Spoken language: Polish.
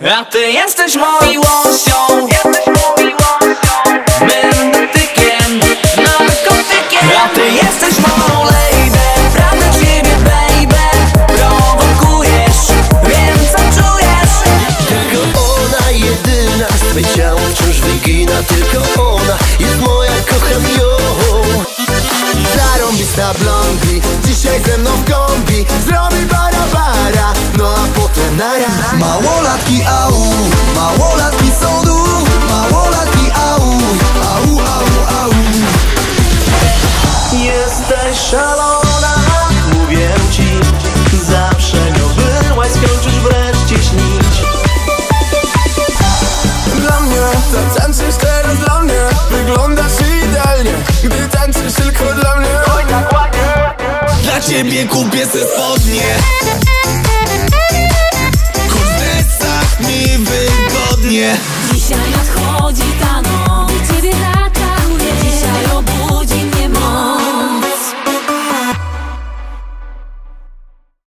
A ty jesteś miłością Jesteś miłością Mym dotykiem Narkotykiem. A ty jesteś moją lady Prawda ciebie baby. Prowokujesz Wiem co czujesz. Tylko ona jedyna Swe ciało wciąż wygina Tylko ona jest moja, kocham ją Zarąbista blondi nara Małolatki au. Małolatki są tu Małolatki au. Au, au, au. Jesteś szalona, mówię ci. Zawsze nią byłaś, skończysz wreszcie śnić Dla mnie to tańczysz teraz dla mnie Wyglądasz idealnie. Gdy tańczysz tylko dla mnie. Oj, tak ładnie. Dla ciebie kupię se spodnie Wygodnie Dzisiaj nadchodzi ta